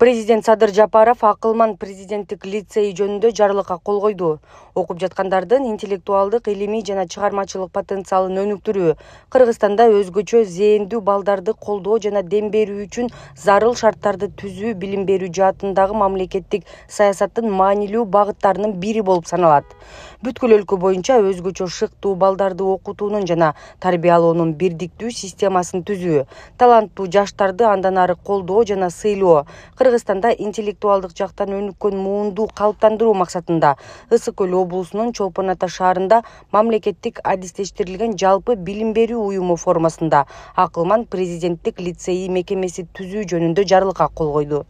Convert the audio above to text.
президент садыр жапаров акылман президенттик лицей жөнүндө жарлыкка кол койду. Окуп жаткандардын интеллектуалдык илимий жана чыгармачылык потенциалын өнүктүрүү кыргызстанда өзгөчө зээндүү балдарды колдоо жана дем берүү үчүн зарыл шарттарды түзүү билим берүү жаатындагы мамлекеттик саясаттын маанилүү багыттарынын бири болуп саналат. Бүткүл өлкө боюнча өзгөчө шыктуу балдарды окутуунун жана тарбиялоонун бирдиктүү системасын түзүү таланттуу жаштарды андан ары колдоо жана сыйлоо кыргызстанда интеллектуалдык жактан өнүккөн муунду калыптандыруу максатында ысык көл облусунун чолпон ата шаарында мамлекеттик адистештирилген жалпы билим берүү уюму формасында акылман президенттик лицейи мекемеси түзүү жөнүндө жарлыкка кол койду